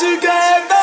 together.